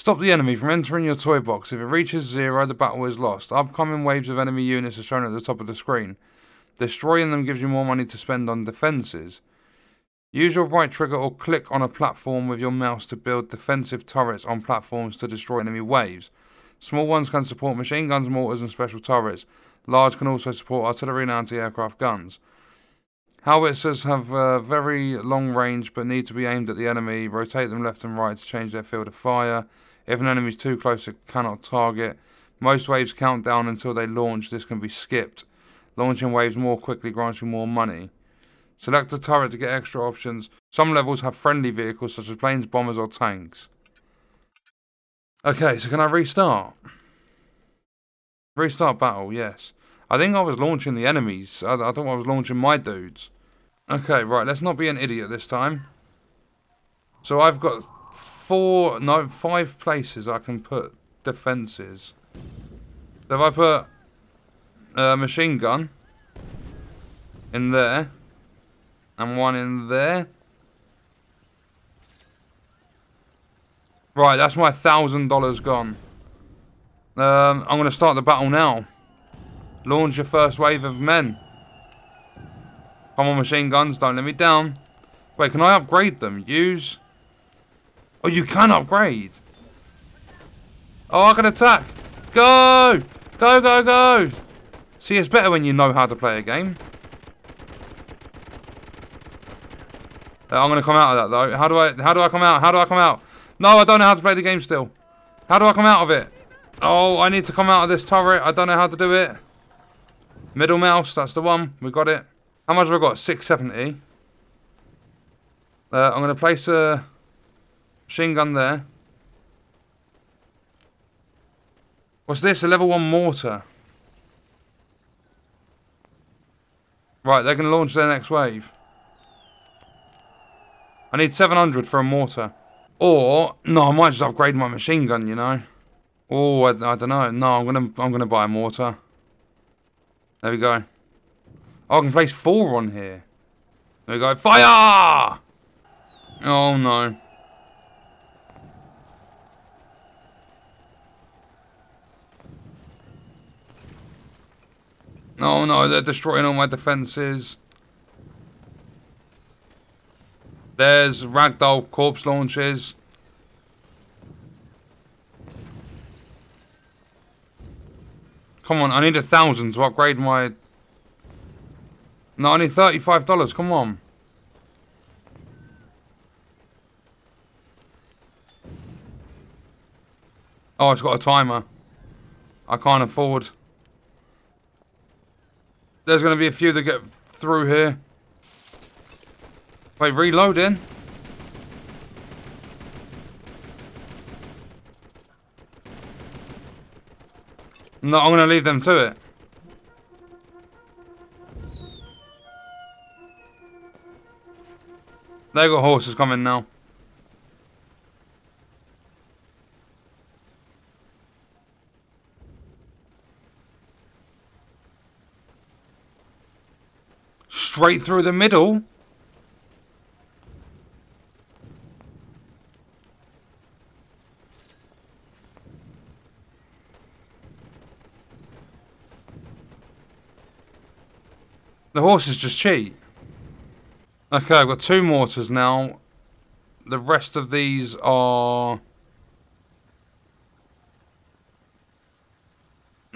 Stop the enemy from entering your toy box. If it reaches zero, the battle is lost. Upcoming waves of enemy units are shown at the top of the screen. Destroying them gives you more money to spend on defences. Use your right trigger or click on a platform with your mouse to build defensive turrets on platforms to destroy enemy waves. Small ones can support machine guns, mortars and special turrets. Large can also support artillery and anti-aircraft guns. Howitzers have uh, very long range but need to be aimed at the enemy. Rotate them left and right to change their field of fire. If an enemy is too close, it cannot target. Most waves count down until they launch. This can be skipped. Launching waves more quickly grants you more money. Select a turret to get extra options. Some levels have friendly vehicles such as planes, bombers or tanks. Okay, so can I restart? Restart battle, yes. I think I was launching the enemies. I, I thought I was launching my dudes. Okay, right, let's not be an idiot this time. So I've got four, no, five places I can put defences. So if I put a machine gun in there, and one in there. Right, that's my thousand dollars gone. Um, I'm going to start the battle now. Launch your first wave of men. Come on, machine guns, don't let me down. Wait, can I upgrade them? Use... Oh, you can upgrade. Oh, I can attack. Go! Go, go, go! See, it's better when you know how to play a game. Uh, I'm gonna come out of that though. How do I how do I come out? How do I come out? No, I don't know how to play the game still. How do I come out of it? Oh, I need to come out of this turret. I don't know how to do it. Middle mouse, that's the one. We got it. How much have I got? 670. Uh, I'm gonna place a machine gun there. What's this? A level 1 mortar. Right, they're going to launch their next wave. I need 700 for a mortar. Or, no, I might just upgrade my machine gun, you know. Oh, I, I don't know. No, I'm gonna I'm gonna buy a mortar. There we go. Oh, I can place four on here. There we go. Fire! Oh no. Oh no, they're destroying all my defenses. There's ragdoll corpse launches. Come on, I need a thousand to upgrade my... No, I need $35, come on. Oh, it's got a timer. I can't afford. There's going to be a few that get through here. Wait, reloading? No, I'm going to leave them to it. They got horses coming now. Straight through the middle? The horses just cheat. Okay, I've got two mortars now. The rest of these are...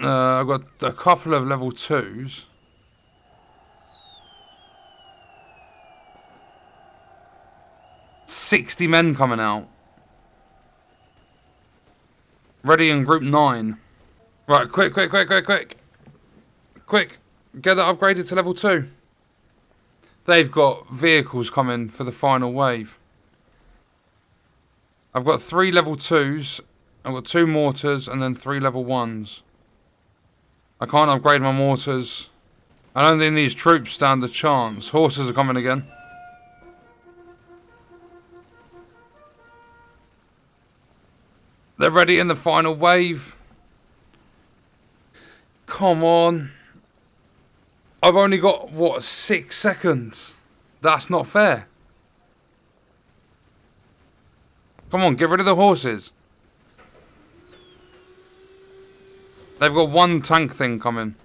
Uh, I've got a couple of level 2s. Sixty men coming out. Ready in group nine. Right, quick, quick, quick, quick, quick. Quick. Get that upgraded to level 2. They've got vehicles coming for the final wave. I've got three level 2s. I've got two mortars and then three level 1s. I can't upgrade my mortars. I don't think these troops stand a chance. Horses are coming again. They're ready in the final wave. Come on. I've only got, what, six seconds? That's not fair. Come on, get rid of the horses. They've got one tank thing coming.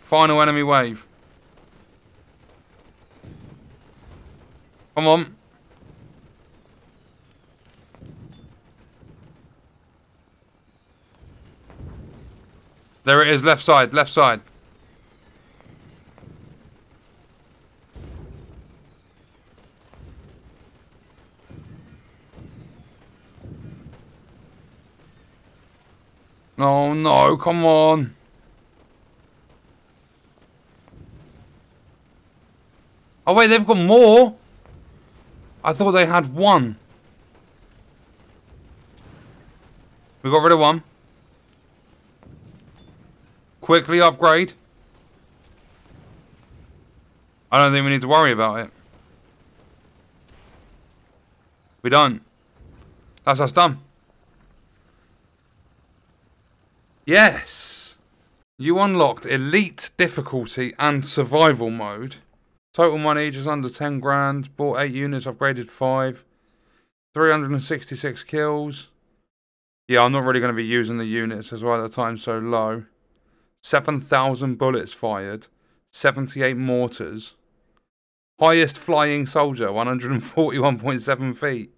Final enemy wave. Come on. There it is, left side, left side. Oh no, come on. Oh wait, they've got more? I thought they had one. We got rid of one. Quickly upgrade. I don't think we need to worry about it. We don't. That's us done. Yes! You unlocked Elite Difficulty and Survival Mode. Total money just under 10 grand. Bought 8 units, upgraded 5. 366 kills. Yeah, I'm not really going to be using the units as well. The time's so low. 7,000 bullets fired. 78 mortars. Highest flying soldier, 141.7 feet.